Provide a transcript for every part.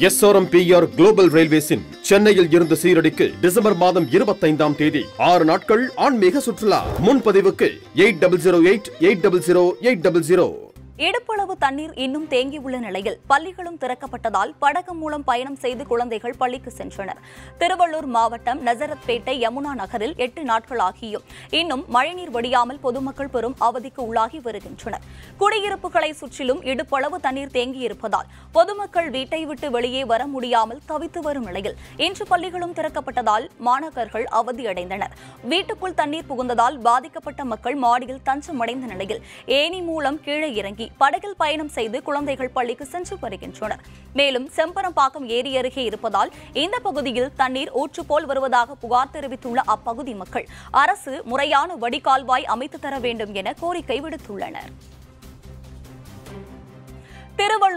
SRMPR global ரயில்வேஸின் சென்னையில் இருந்து சீரடிக்கு December மாதம் இருபத்தைந்தாம் தேதி ஆறு நாட்கள் ஆன்மீக சுற்றுலா. முன்பதிவுக்கு eight double zero eight eight double zero eight double zero. இடுப்பளவு தண்ணீர் இன்னும் தேங்கியுள்ள நிலையில் பள்ளிகளும் திறக்கப்பட்டதால் படகு மூலம் பயணம் செய்து குழந்தைகள் பள்ளிக்கு சென்றனர். திருவள்ளூர் மாவட்டம் நசரத்பேட்டை யமுனா நகரில் எட்டு நாட்களாகியும் இன்னும் மழைநீர் வடியாமல் பொதுமக்கள் பெரும் அவதிக்கு உள்ளாகி வருகின்றனர். குடியிருப்புகளை சுற்றிலும் இடுப்பளவு தண்ணீர் தேங்கியிருப்பதால் பொதுமக்கள் வீட்டை விட்டு வெளியே வர முடியாமல் தவித்து வரும் நிலையில் இன்று பள்ளிகளும் திறக்கப்பட்டதால் மாணவர்கள் அவதியடைந்தனர். வீட்டுக்குள் தண்ணீர் புகுந்ததால் பாதிக்கப்பட்ட மக்கள் மாடியில் தஞ்சமடைந்த நிலையில் ஏணி மூலம் கீழே இறங்கி படகில் பயணம் செய்து குழந்தைகள் பள்ளிக்கு சென்று வருகின்றனர். மேலும் செம்பரம்பாக்கம் ஏரி அருகே இருப்பதால் இந்த பகுதியில் தண்ணீர் ஊற்று போல் வருவதாக புகார் தெரிவித்துள்ள அப்பகுதி மக்கள். அரசு முறையான வடிகால்வாய் அமைத்து தர வேண்டும் என கோரிக்கை விடுத்துள்ளனர்.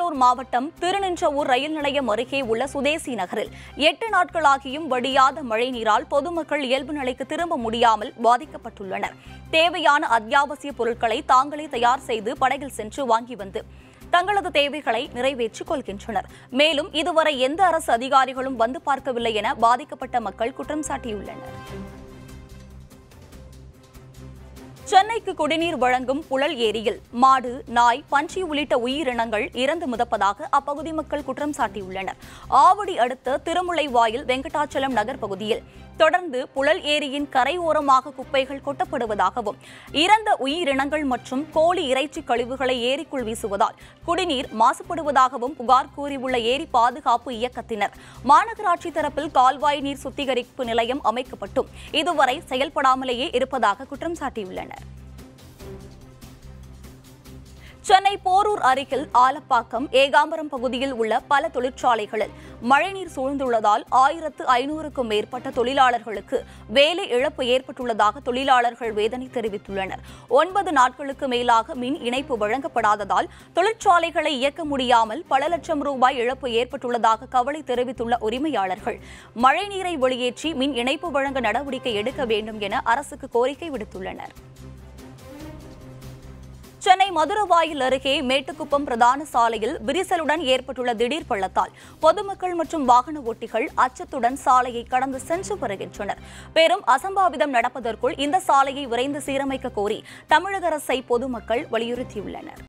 கடலூர் மாவட்டம் திருநின்றவூர் ரயில் நிலையம் அருகே உள்ள சுதேசி நகரில் எட்டு நாட்களாகியும் வடியாத மழைநீரால் பொதுமக்கள் இயல்பு நிலைக்கு திரும்ப முடியாமல் பாதிக்கப்பட்டுள்ளனர். தேவையான அத்தியாவசிய பொருட்களை தாங்களே தயார் செய்து படகில் சென்று வாங்கி வந்து தங்களது தேவைகளை நிறைவேற்றிக் கொள்கின்றனர். மேலும் இதுவரை எந்த அரசு அதிகாரிகளும் வந்து பார்க்கவில்லை என பாதிக்கப்பட்ட மக்கள் குற்றம் சாட்டியுள்ளனர். சென்னைக்கு குடிநீர் வழங்கும் புழல் ஏரியில் மாடு நாய் பன்றி உள்ளிட்ட உயிரினங்கள் இறந்து மிதப்பதாக அப்பகுதி மக்கள் குற்றம் சாட்டியுள்ளனர். ஆவடி அடுத்த திருமுல்லைவாயில் வெங்கடாச்சலம் நகர் பகுதியில் தொடர்ந்து புழல் ஏரியின் கரையோரமாக குப்பைகள் கொட்டப்படுவதாகவும் இறந்த உயிரினங்கள் மற்றும் கோழி இறைச்சி கழிவுகளை ஏரிக்குள் வீசுவதால் குடிநீர் மாசுபடுவதாகவும் புகார் கூறியுள்ள ஏரி பாதுகாப்பு இயக்கத்தினர். மாநகராட்சி தரப்பில் கால்வாய் நீர் சுத்திகரிப்பு நிலையம் அமைக்கப்பட்டும். இதுவரை செயல்படாமலேயே இருப்பதாக குற்றம் சாட்டியுள்ளனர். சென்னை போரூர் அருகில் ஆலப்பாக்கம் ஏகாம்பரம் பகுதியில் உள்ள பல தொழிற்சாலைகளில் மழைநீர் சூழ்ந்துள்ளதால் ஆயிரத்து ஐநூறுக்கும் மேற்பட்ட தொழிலாளர்களுக்கு வேலை இழப்பு ஏற்பட்டுள்ளதாக தொழிலாளர்கள் வேதனை தெரிவித்துள்ளனர். ஒன்பது நாட்களுக்கு மேலாக மின் இணைப்பு வழங்கப்படாததால் தொழிற்சாலைகளை இயக்க முடியாமல் பல லட்சம் ரூபாய் இழப்பு ஏற்பட்டுள்ளதாக கவலை தெரிவித்துள்ள உரிமையாளர்கள் மழைநீரை வெளியேற்றி மின் இணைப்பு வழங்க நடவடிக்கை எடுக்க வேண்டும் என அரசுக்கு கோரிக்கை விடுத்துள்ளனர். சென்னை மதுரவாயில் அருகே மேட்டுக்குப்பம் பிரதான சாலையில் விரிசலுடன் ஏற்பட்டுள்ள திடீர் பள்ளத்தால் பொதுமக்கள் மற்றும் வாகன ஓட்டிகள் அச்சத்துடன் சாலையை கடந்து சென்று வருகின்றனர். பெரும் அசம்பாவிதம் நடப்பதற்குள் இந்த சாலையை விரைந்து சீரமைக்க கோரி தமிழக அரசை பொதுமக்கள் வலியுறுத்தியுள்ளனர்.